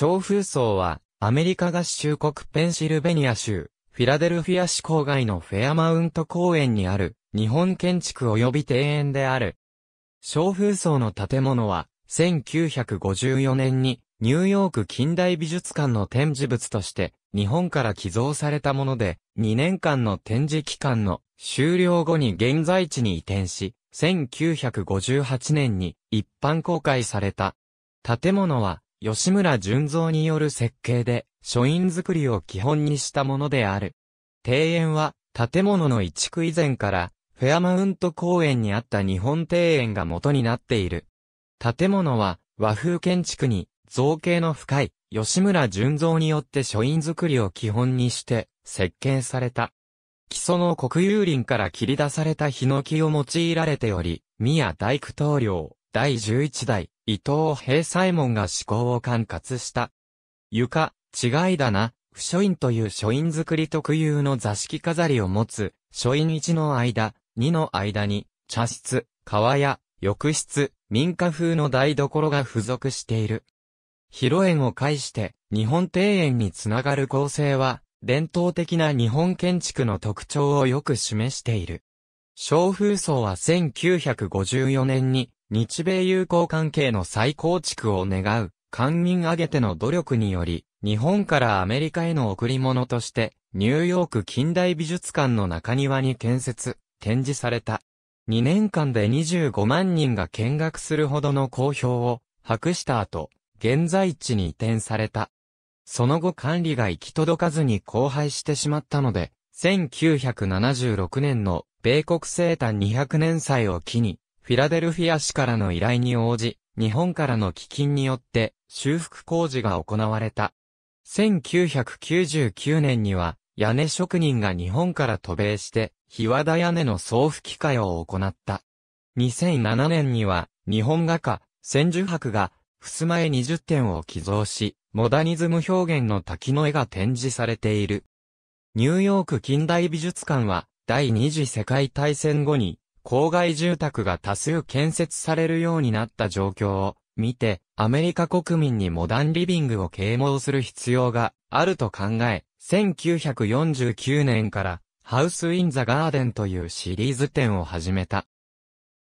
小風荘は、アメリカ合衆国ペンシルベニア州、フィラデルフィア市郊外のフェアマウント公園にある、日本建築及び庭園である。小風荘の建物は、1954年に、ニューヨーク近代美術館の展示物として、日本から寄贈されたもので、2年間の展示期間の終了後に現在地に移転し、1958年に一般公開された。建物は、吉村純造による設計で、書院作りを基本にしたものである。庭園は、建物の移築以前から、フェアマウント公園にあった日本庭園が元になっている。建物は、和風建築に、造形の深い、吉村純造によって書院作りを基本にして、設計された。基礎の国有林から切り出されたヒノキを用いられており、宮大工棟梁、第11代、伊藤平左衛門が思考を管轄した。床、違いだな、不書院という書院作り特有の座敷飾りを持つ、書院1の間、2の間に、茶室、川屋、浴室、民家風の台所が付属している。広園を介して、日本庭園につながる構成は、伝統的な日本建築の特徴をよく示している。小風荘は1954年に日米友好関係の再構築を願う官民挙げての努力により、日本からアメリカへの贈り物として、ニューヨーク近代美術館の中庭に建設、展示された。2年間で25万人が見学するほどの好評を博した後、現在地に移転された。その後管理が行き届かずに荒廃してしまったので、1976年の米国生誕200年祭を機に、フィラデルフィア市からの依頼に応じ、日本からの基金によって修復工事が行われた。1999年には屋根職人が日本から渡米して、日和田屋根の送付機会を行った。2007年には日本画家、千住博が、襖絵20点を寄贈し、モダニズム表現の滝の絵が展示されている。ニューヨーク近代美術館は、第二次世界大戦後に、郊外住宅が多数建設されるようになった状況を見て、アメリカ国民にモダンリビングを啓蒙する必要があると考え、1949年からハウス・イン・ザ・ガーデンというシリーズ展を始めた。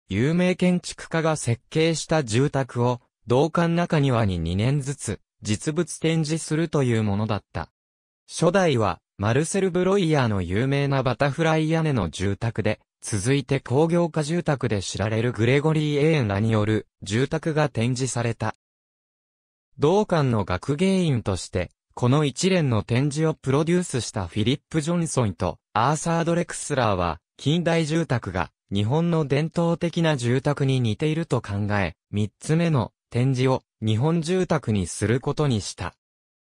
有名建築家が設計した住宅を同館中庭に2年ずつ実物展示するというものだった。初代は、マルセル・ブロイヤーの有名なバタフライ屋根の住宅で、続いて工業化住宅で知られるグレゴリー・エーンらによる住宅が展示された。同館の学芸員として、この一連の展示をプロデュースしたフィリップ・ジョンソンとアーサー・ドレクスラーは、近代住宅が日本の伝統的な住宅に似ていると考え、三つ目の展示を日本住宅にすることにした。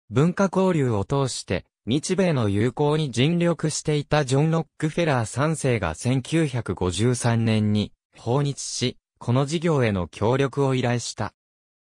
文化交流を通して日米の友好に尽力していたジョン・ロックフェラー3世が1953年に訪日し、この事業への協力を依頼した。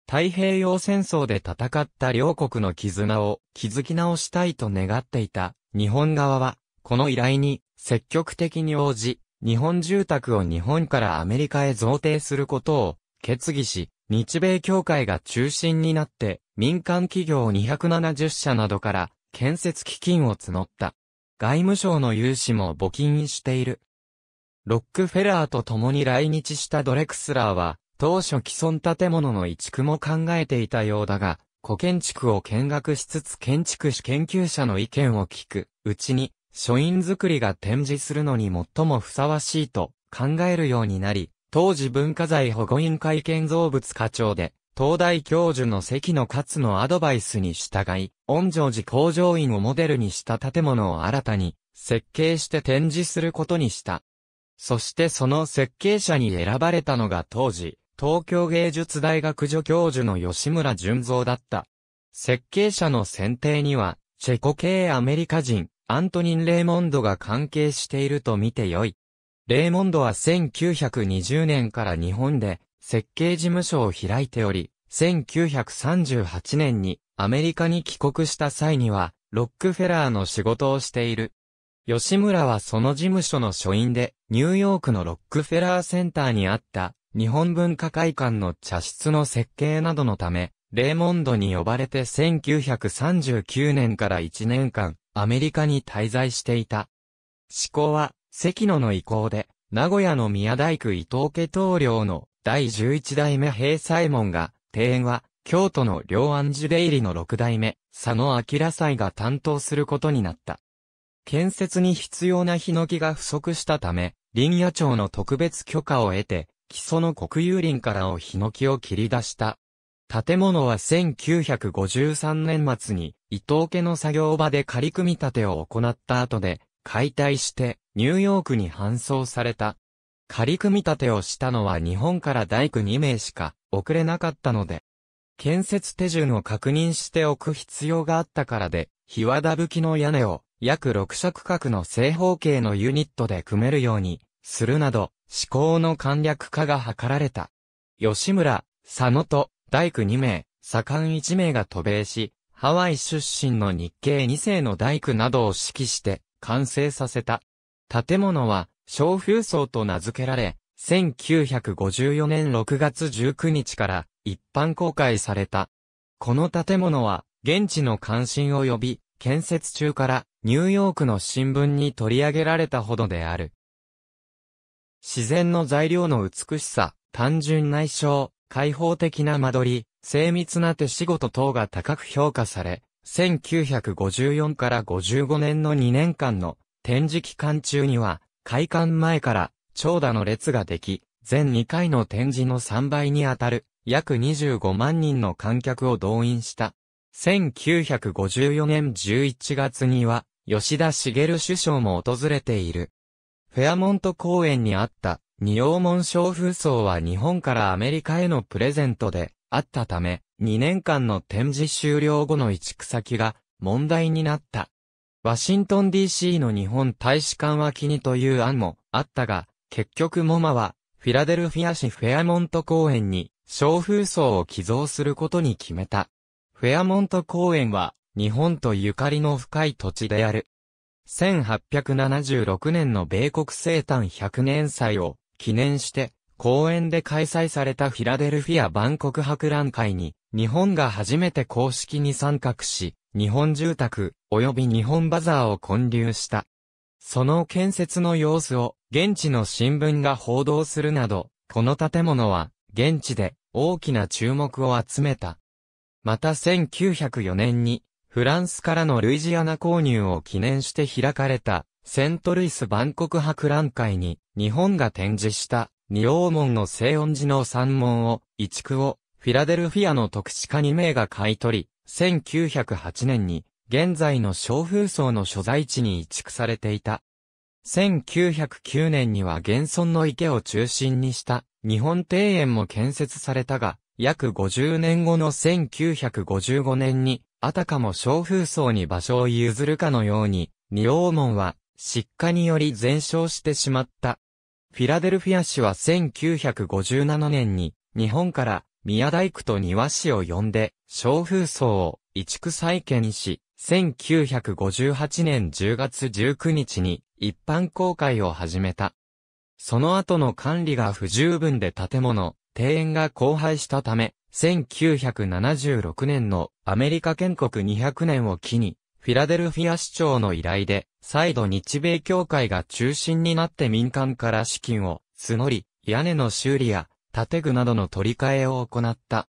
太平洋戦争で戦った両国の絆を築き直したいと願っていた日本側は、この依頼に積極的に応じ、日本住宅を日本からアメリカへ贈呈することを決議し、日米協会が中心になって民間企業270社などから建設基金を募った。外務省の融資も募金している。ロックフェラーと共に来日したドレクスラーは、当初既存建物の移築も考えていたようだが、古建築を見学しつつ建築士研究者の意見を聞くうちに、書院作りが展示するのに最もふさわしいと考えるようになり、当時文化財保護委員会建造物課長で、東大教授の関野勝のアドバイスに従い、御城寺工場院をモデルにした建物を新たに設計して展示することにした。そしてその設計者に選ばれたのが当時、東京芸術大学助教授の吉村淳三だった。設計者の選定には、チェコ系アメリカ人、アントニン・レーモンドが関係していると見てよい。レーモンドは1920年から日本で設計事務所を開いており、1938年にアメリカに帰国した際には、ロックフェラーの仕事をしている。吉村はその事務所の所員で、ニューヨークのロックフェラーセンターにあった日本文化会館の茶室の設計などのため、レーモンドに呼ばれて1939年から1年間、アメリカに滞在していた。思考は、関野の意向で、名古屋の宮大工伊藤家棟梁の第11代目平左衛門が、庭園は、京都の両安寺出入りの6代目、佐野明祭が担当することになった。建設に必要なヒノキが不足したため、林野庁の特別許可を得て、基礎の国有林からをヒノキを切り出した。建物は1953年末に伊藤家の作業場で仮組み立てを行った後で解体してニューヨークに搬送された。仮組み立てをしたのは日本から大工2名しか送れなかったので、建設手順を確認しておく必要があったからで、日和田吹きの屋根を約6尺角の正方形のユニットで組めるようにするなど、思考の簡略化が図られた。吉村、佐野と大工2名、左官1名が渡米し、ハワイ出身の日系2世の大工などを指揮して完成させた。建物は小風層と名付けられ、1954年6月19日から一般公開された。この建物は、現地の関心を呼び、建設中からニューヨークの新聞に取り上げられたほどである。自然の材料の美しさ、単純内省、開放的な間取り、精密な手仕事等が高く評価され、1954から55年の2年間の展示期間中には、開館前から長蛇の列ができ、全2回の展示の3倍にあたる約25万人の観客を動員した。1954年11月には、吉田茂首相も訪れている。フェアモント公園にあった仁王門小風荘は日本からアメリカへのプレゼントであったため、2年間の展示終了後の移築先が問題になった。ワシントン DC の日本大使館脇にという案もあったが、結局モマはフィラデルフィア市フェアモント公園に小風荘を寄贈することに決めた。フェアモント公園は、日本とゆかりの深い土地である。1876年の米国生誕100年祭を記念して、公園で開催されたフィラデルフィア万国博覧会に、日本が初めて公式に参画し、日本住宅及び日本バザーを建立した。その建設の様子を現地の新聞が報道するなど、この建物は現地で大きな注目を集めた。また1904年に、フランスからのルイジアナ購入を記念して開かれた、セントルイス万国博覧会に、日本が展示した、仁王門の西音寺の三門を、移築を、フィラデルフィアの特殊家2名が買い取り、1908年に、現在の小風荘の所在地に移築されていた。1909年には現存の池を中心にした日本庭園も建設されたが、約50年後の1955年に、あたかも小風荘に場所を譲るかのように、仁王門は失火により全焼してしまった。フィラデルフィア市は1957年に、日本から宮大工と庭師を呼んで、小風荘を移築再建し、1958年10月19日に一般公開を始めた。その後の管理が不十分で建物、庭園が荒廃したため、1976年のアメリカ建国200年を機に、フィラデルフィア市長の依頼で、再度日米協会が中心になって民間から資金を募り、屋根の修理や建具などの取り替えを行った。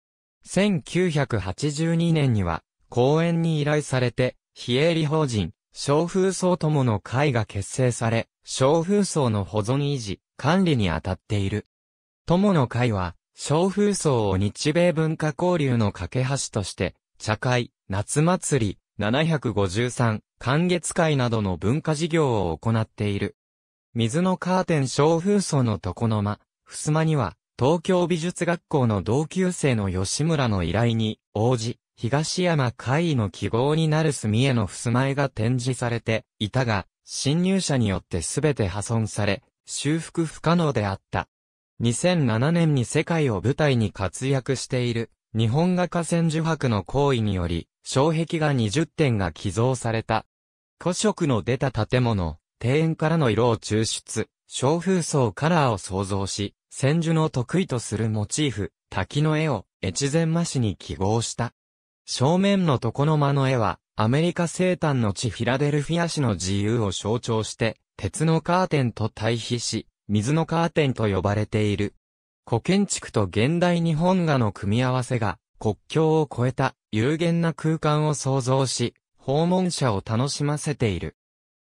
1982年には、公園に依頼されて、非営利法人、小風荘友の会が結成され、小風荘の保存維持、管理に当たっている。友の会は、小風荘を日米文化交流の架け橋として、茶会、夏祭り、753、寒月会などの文化事業を行っている。水のカーテン小風荘の床の間、襖には、東京美術学校の同級生の吉村の依頼に、応じ、東山海の記号になる墨への襖絵が展示されていたが、侵入者によってすべて破損され、修復不可能であった。2007年に世界を舞台に活躍している、日本画家千樹博の行為により、障壁画20点が寄贈された。古色の出た建物、庭園からの色を抽出、小風層カラーを創造し、千樹の得意とするモチーフ、滝の絵を越前間市に記号した。正面の床の間の絵は、アメリカ生誕の地フィラデルフィア市の自由を象徴して、鉄のカーテンと対比し、水のカーテンと呼ばれている。古建築と現代日本画の組み合わせが、国境を越えた有限な空間を創造し、訪問者を楽しませている。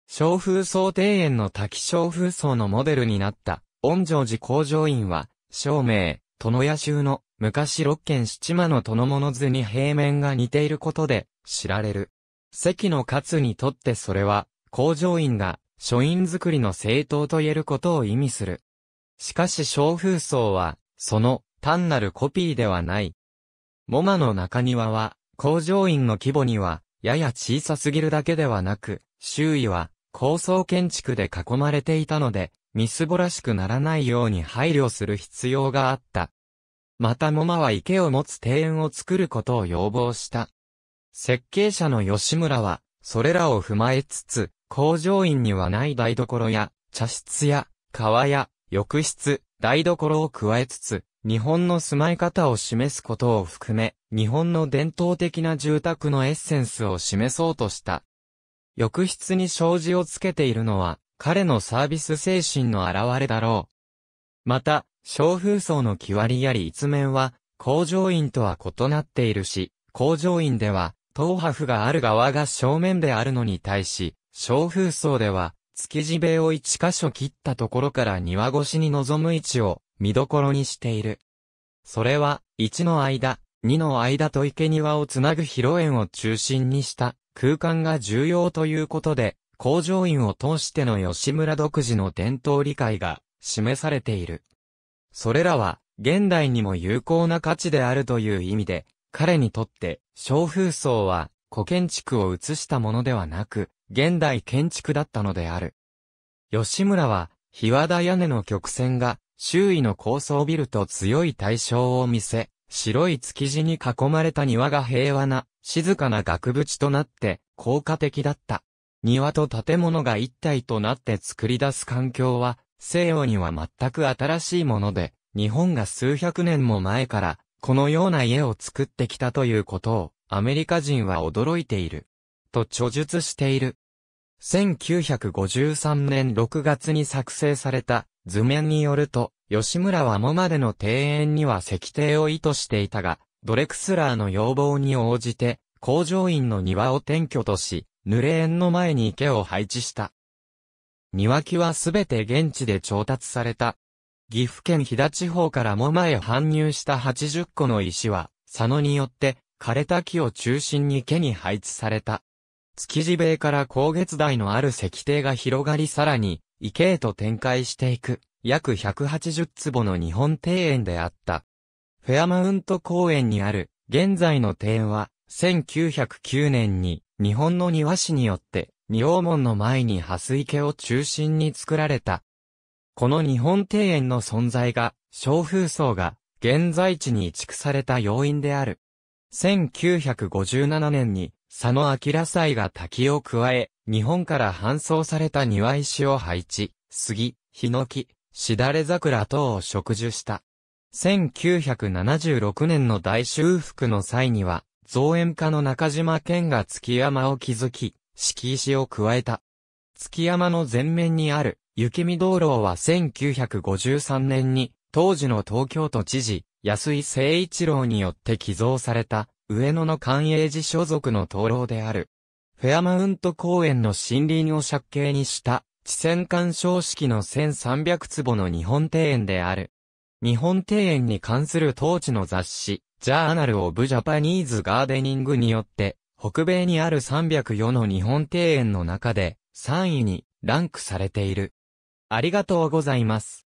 小風荘庭園の滝小風荘のモデルになった恩城寺工場院は、照明、殿屋州の昔六軒七間の殿物図に平面が似ていることで知られる。関の勝にとってそれは、工場院が書院作りの正当と言えることを意味する。しかし小風荘は、その単なるコピーではない。モマの中庭は、工場院の規模には、やや小さすぎるだけではなく、周囲は高層建築で囲まれていたので、みすぼらしくならないように配慮する必要があった。またモマは池を持つ庭園を作ることを要望した。設計者の吉村は、それらを踏まえつつ、工場院にはない台所や、茶室や、川や、浴室、台所を加えつつ、日本の住まい方を示すことを含め、日本の伝統的な住宅のエッセンスを示そうとした。浴室に障子をつけているのは、彼のサービス精神の表れだろう。また、小風層の木割りやり一面は、工場院とは異なっているし、工場院では、東破がある側が正面であるのに対し、小風層では、築地塀を一箇所切ったところから庭越しに望む位置を見どころにしている。それは、1の間、2の間と池庭をつなぐ広縁を中心にした空間が重要ということで、工場院を通しての吉村独自の伝統理解が示されている。それらは、現代にも有効な価値であるという意味で、彼にとって、小風荘は、古建築を映したものではなく、現代建築だったのである。吉村は、日和田屋根の曲線が、周囲の高層ビルと強い対象を見せ、白い築地に囲まれた庭が平和な、静かな額縁となって、効果的だった。庭と建物が一体となって作り出す環境は、西洋には全く新しいもので、日本が数百年も前から、このような家を作ってきたということを、アメリカ人は驚いている。と著述している。1953年6月に作成された図面によると、吉村はモまでの庭園には石庭を意図していたが、ドレクスラーの要望に応じて、工場院の庭を転居とし、濡れ園の前に池を配置した。庭木はすべて現地で調達された。岐阜県飛騨地方からも前搬入した80個の石は、佐野によって枯れた木を中心に池に配置された。築地塀から高月台のある石庭が広がりさらに、池へと展開していく、約180坪の日本庭園であった。フェアマウント公園にある、現在の庭園は、1909年に、日本の庭師によって、仁王門の前に蓮池を中心に作られた。この日本庭園の存在が、小風荘が、現在地に移築された要因である。1957年に、佐野明祭が滝を加え、日本から搬送された庭石を配置、杉、ヒノキ、しだれ桜等を植樹した。1976年の大修復の際には、造園家の中島健が月山を築き、敷石を加えた。月山の前面にある雪見道路は1953年に当時の東京都知事安井誠一郎によって寄贈された上野の関営寺所属の灯籠である。フェアマウント公園の森林を借景にした地戦艦章式の1300坪の日本庭園である。日本庭園に関する当地の雑誌、ジャーナルオブジャパニーズガーデニングによって、北米にある304の日本庭園の中で3位にランクされている。ありがとうございます。